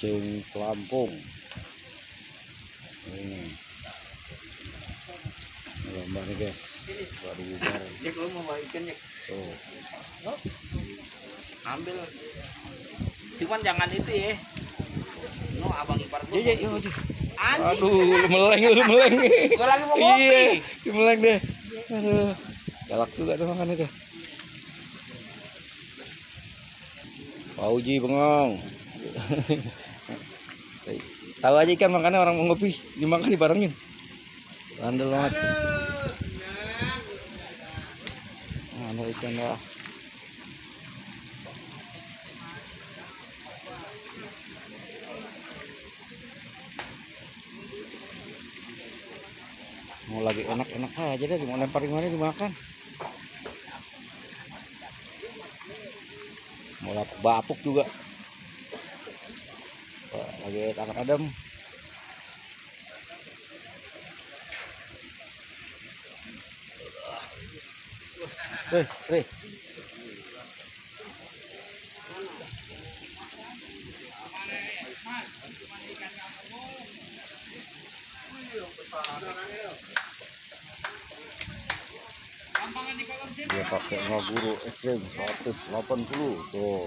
mancing pelampung. Ini. Lomba nih guys. Baru bubar. Cek lu mau ikan cek. tuh. Ambil. Cuman jangan itu ya. No abang ipar iya iya iya Anjing. aduh meleng lu meleng. Gua lagi mau ngopi. iya meleng deh. Aduh galak juga tuh makan itu Pak Uji bengong tahu aja ikan makannya orang mau ngopi dimakan dibarengin. Bandel banget. Mana ikan lah mau lagi enak-enak aja deh mau lempar di mana dimakan. Mau lapuk bapuk juga lagi tangkap adem Hei, hei. dia pakai ngaguru ekstrim 180 tuh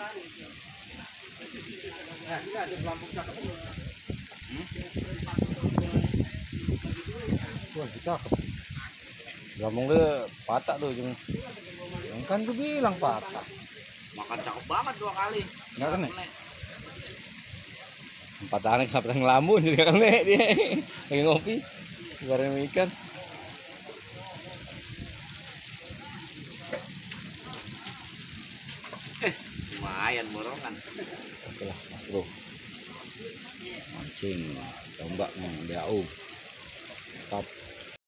wah cakep Gabung dia patah tuh cuma kan gue bilang patah. Makan cakep banget dua kali. Nggak kena? empat aneh kenapa ngelamun jadi nek dia. Lagi ngopi bareng ikan Lumayan borongan. oke lah mas bro. Mancing tombak nih BAU top